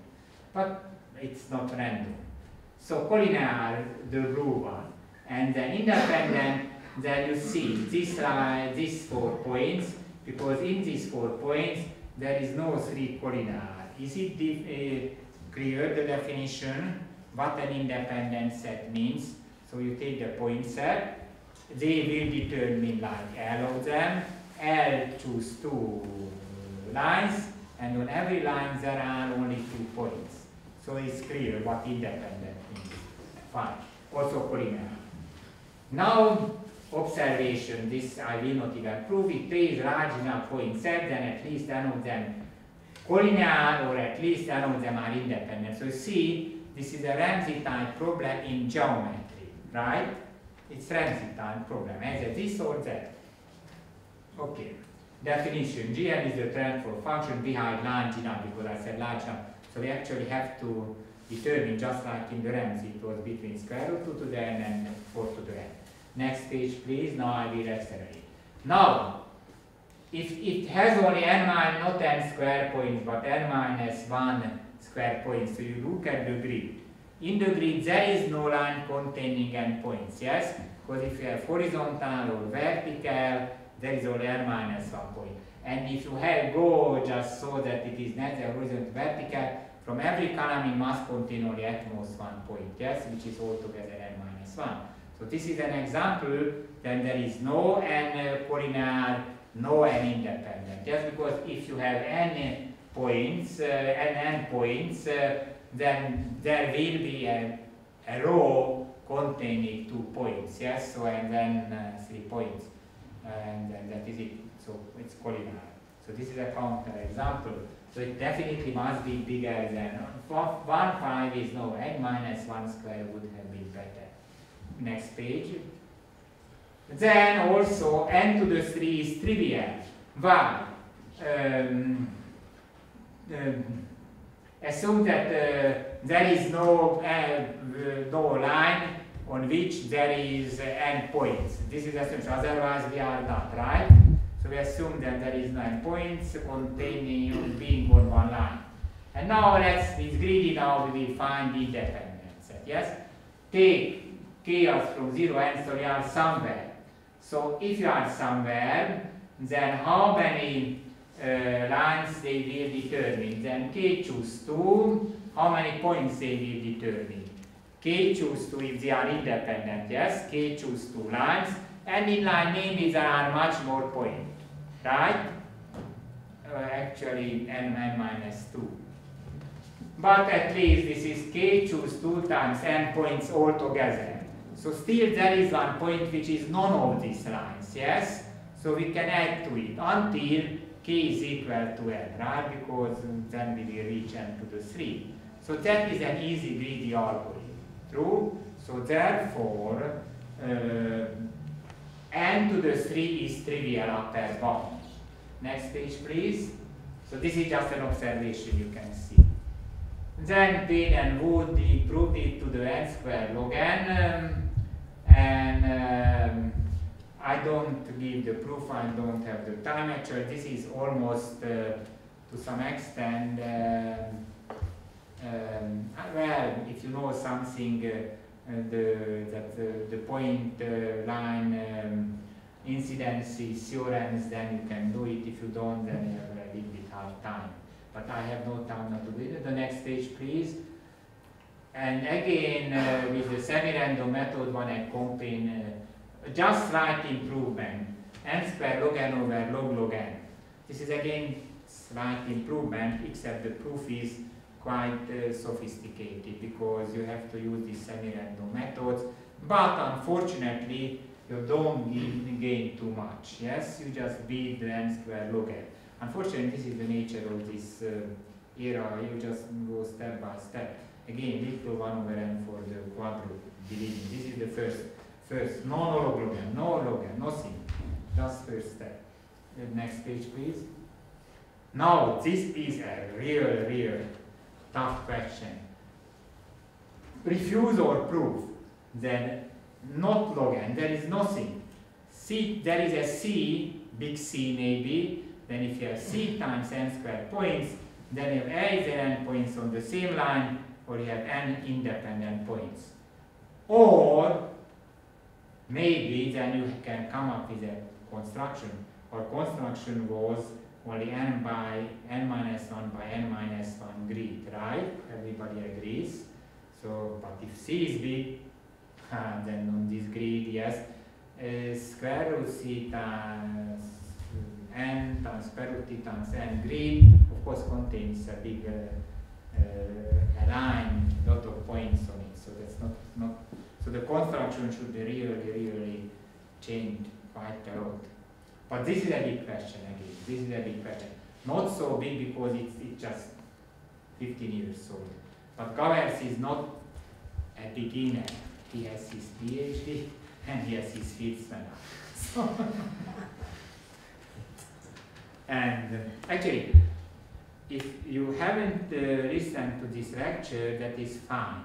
But it's not random. So collinear, the blue one, and then independent. Then you see this line, these four points, because in these four points there is no three collinear. Is it uh, clear the definition? What an independent set means? So you take the point set, they will determine like L of them. L choose two lines, and on every line there are only two points. So it's clear what independent means. Fine. Also collinear. Now observation, this I will not even prove it, take large enough point set, then at least none of them collinear or at least none of them are independent. So see, this is a Ramsey type problem in geometry, right? It's Ramsey type problem, eh? either this or that. Okay. Definition, Gn is the transfer function behind enough because I said large enough. So we actually have to determine just like in the Ramsey, it was between square root 2 to the n and 4 to the n. Next page please, now I will accelerate. Now, if it has only n minus not n square points but n minus 1 square points, so you look at the grid. In the grid there is no line containing n points, yes? Because if you have horizontal or vertical, there is only n minus 1 point. And if you have go just so that it is neither horizontal vertical, from every column it must contain only at most one point, yes, which is altogether n minus 1. So this is an example, then there is no n uh, collinear, no n independent. Just because if you have n points, uh, n n points, uh, then there will be a, a row containing two points, yes, so and then uh, three points, and, and that is it. So it's collinear. So this is a counter example. So it definitely must be bigger than 1 5 is no n minus one square would have been better. Next page. Then also n to the 3 is trivial. Why? Um, assume that there is no, no line on which there is uh, n points. This is assumption, otherwise we are not, right? So we assume that there is nine points containing being on one line. And now let's be greedy now we will find the independent set, yes? Take chaos from zero n so you are somewhere. So if you are somewhere, then how many lines they will determine? Then k choose 2, how many points they will determine? k choose 2 if they are independent, yes? k choose 2 lines, and in line maybe there are much more points, right? Uh, actually n, n minus 2. But at least this is k choose 2 times n points altogether. So still there is one point which is none of these lines, yes? So we can add to it until k is equal to n, right? Because then we will reach n to the 3. So that is an easy greedy algorithm, true? So therefore, uh, n to the 3 is trivial upper bound. Next page, please. So this is just an observation you can see. Then Payne and Wood proved it to the n square log n, um, and um, I don't give the proof, I don't have the time actually. This is almost uh, to some extent, um, um, well, if you know something, uh, uh, the, that the, the point uh, line um, incidences theorems, then you can do it. If you don't, then you have a little bit hard time. But I have no time now to do it. The next stage, please. And again, uh, with the semi-random method, one can combine uh, just slight improvement. n square log n over log log n. This is again slight improvement, except the proof is quite uh, sophisticated because you have to use these semi-random methods. But unfortunately, you don't gain, too much. Yes, you just beat the n square log n. Unfortunately, this is the nature of this uh, era. You just go step by step. Again, little 1 over n for the quadruple division. This is the first, first, no log n, no log nothing. Just first step. The next page, please. Now, this is a real, real tough question. Refuse or prove, then not log n, there is nothing. C, there is a C, big C maybe, then if you have C times n squared points, then you have either n points on the same line, or you have n independent points. Or maybe then you can come up with a construction. Our construction was only n by n minus 1 by n minus 1 grid, right? Everybody agrees. So, but if C is big, uh, [LAUGHS] then on this grid, yes, uh, square root C times n times square root t times n grid, of course, contains a big uh, uh, a line, lot of points on it. So that's not not. So the construction should be really, really changed quite a lot. But this is a big question again. This is a big question. Not so big because it's, it's just 15 years old. But Gowers is not a beginner. He has his PhD [LAUGHS] and he has his field So [LAUGHS] and uh, actually, if you haven't uh, listened to this lecture, that is fine,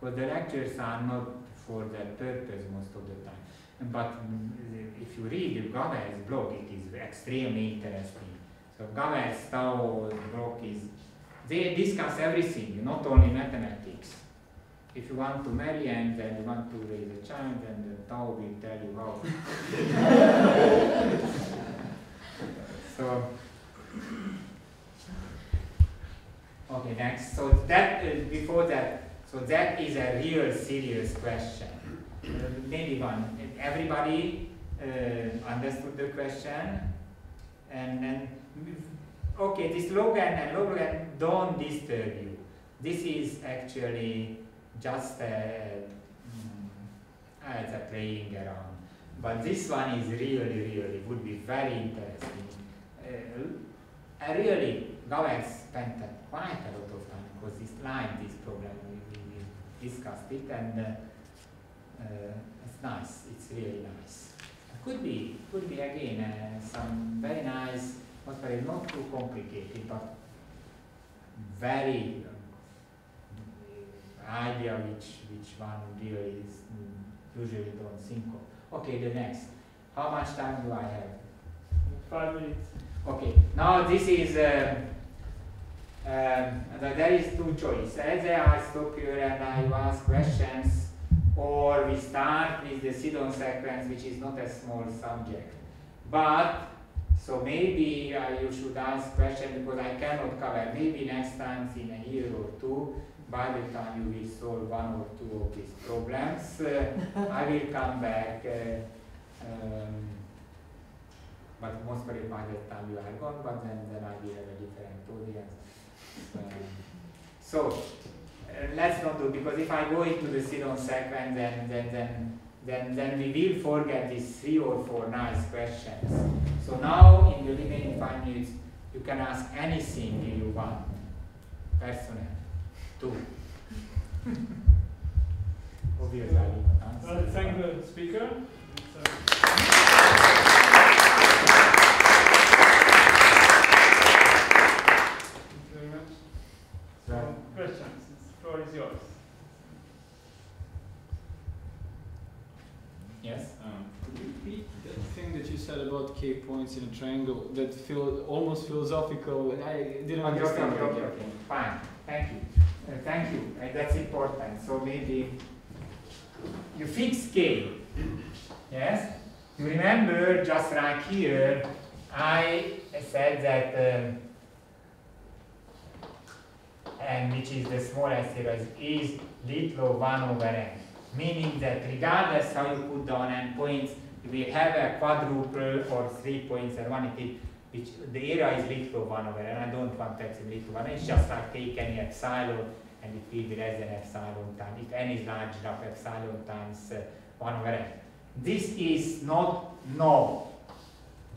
because the lectures are not for that purpose most of the time. But mm, if you read Gowers' blog, it is extremely interesting. So Gowers' Tao blog is, they discuss everything, not only mathematics. If you want to marry and then you want to raise a child, then the Tao will tell you how. [LAUGHS] so, okay, next. So that, uh, before that, so that is a real serious question. Uh, maybe one. Everybody uh, understood the question, and then okay, this log n and log n don't disturb you. This is actually just a, mm, as a playing around. But this one is really, really would be very interesting. Uh, I really, Gowers spent quite a lot of time because this line, this problem, discussed it, and uh, uh, it's nice. It's really nice. Could be, could be again uh, some very nice, but very not too complicated, but very idea which which one really is mm, usually don't think of. Okay, the next. How much time do I have? Five minutes. Okay, now this is, um, um, th- there is two choices. Either I stop here and I ask questions, or we start with the Sidon sequence, which is not a small subject. But, so maybe uh, you should ask questions because I cannot cover. Maybe next time in a year or two, by the time you will solve one or two of these problems, uh, I will come back. Uh, um, but most probably by that time you are gone, but then, then I will have a different audience. So uh, let's not do because if I go into the Sidon sequence, then then then then then we will forget these three or four nice questions. So now in the remaining five minutes, you can ask anything you want. Personal, two. [LAUGHS] Obviously, I will not answer. Well, thank the speaker. It's, uh, Thank you very much. So, So, questions, the floor is yours. yes. Um, could you repeat that thing that you said about K points in a triangle that feel almost philosophical? and I didn't Okay, okay, understand okay, it okay, yet. okay, fine, thank you. Uh, thank you, uh, that's important. So maybe you fix K, yes? You remember just right here, I said that, um, and which is the smallest series, is little 1 over n. Meaning that regardless how you put down n points, you will have a quadruple or three points and one it which the area is little of 1 over n. I don't want to accept little 1. It's just like take any epsilon and it will be less than epsilon times. If n is large enough, epsilon times uh, 1 over n. This is not no,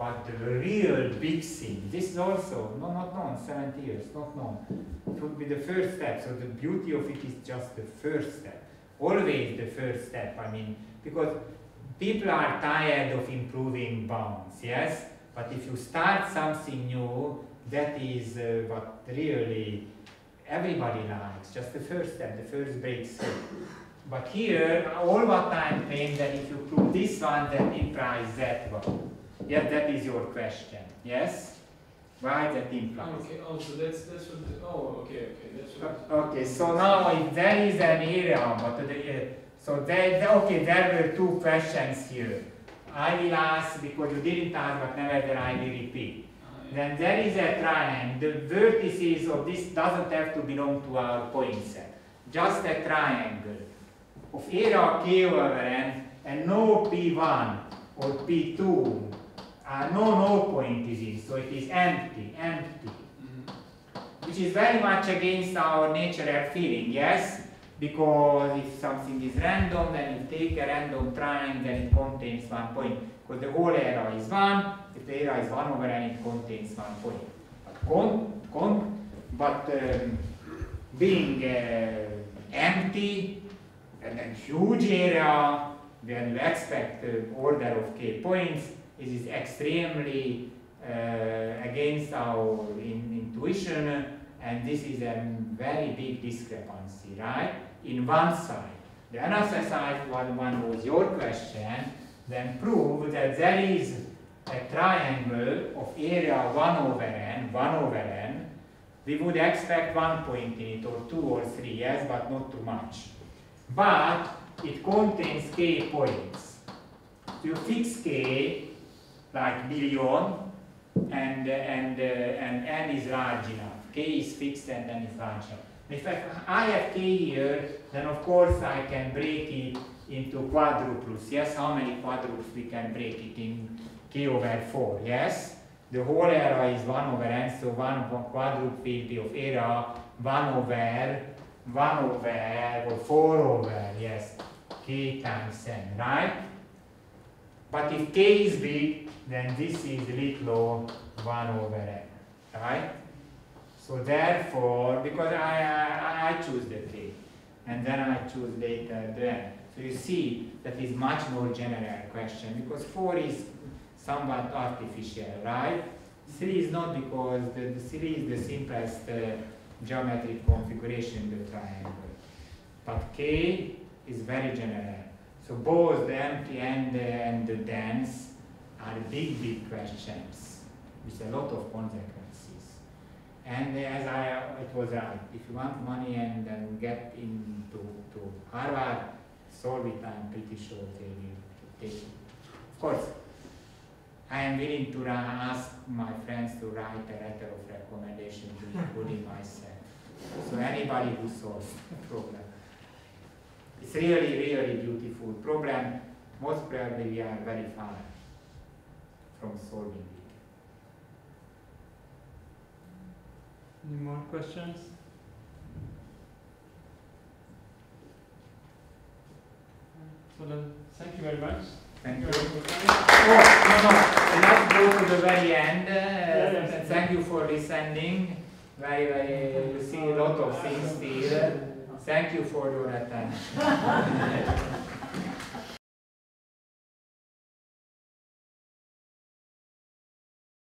but the real big thing. This is also no, not known, 70 years, not known. It would be the first step. So the beauty of it is just the first step. Always the first step. I mean, because people are tired of improving bounds, yes? But if you start something new, that is uh, what really everybody likes, just the first step, the first breakthrough. But here, all what I'm saying that if you prove this one, then implies that one. Yes, that is your question. Yes? Why that implies? Okay, oh, so that's, that's what, the, oh, okay, okay, that's what. O- Okay, so now if there is an area, but the, uh, so there, okay, there were two questions here. I will ask because you didn't ask, but nevertheless I will repeat. Uh, yeah. Then there is a triangle. The vertices of this doesn't have to belong to our point set. Just a triangle of area k over n and no p1 or p2. Uh, no no point is in, so it is empty, empty Mhm. which is very much against our natural feeling, yes? Because if something is random, then you take a random triangle and it contains one point. Because the whole area is one, if the area is one over n, it contains one point. But con, con, but um, being uh, empty and a huge area, then you expect the order of k points, it is extremely uh, against our in, intuition, and this is a very big discrepancy, right? In one side. The other side, one, one was your question, then prove that there is a triangle of area 1 over n, 1 over n. We would expect one point in it, or two or three, yes, but not too much. But it contains k points. You fix k like billion, and and uh, n is large enough. k is fixed and n is large enough. If I, have k here, then of course I can break it into quadruples. Yes, how many quadruples we can break it in k over 4? Yes, the whole area is 1 over n, so one quadruple will be of area 1 over 1 over or 4 over, yes, k times n, right? But if k is big, then this is little 1 over n, right? So therefore, because I, I, I choose the k, and then I choose later the n. So you see that is much more general question because 4 is somewhat artificial, right? 3 is not because the, the 3 is the simplest uh, geometric configuration in the triangle. But K is very general. So both the empty and, uh, and the dense are big, big questions with a lot of consequences. And as I, it was right, if you want money and then get into to Harvard, solve it, I'm pretty sure they will take it. Of course, I am willing to ask my friends to write a letter of recommendation to including [LAUGHS] myself. So anybody who solves the problem. It's really, really beautiful problem. Most probably we are very far from solving it. Any more questions? So then, thank you very much. Thank you. Oh, no, no, let's go to the very end. Uh, yes. Thank you for listening. Very, very, you see a lot of things still. Thank you for your attention. [LAUGHS]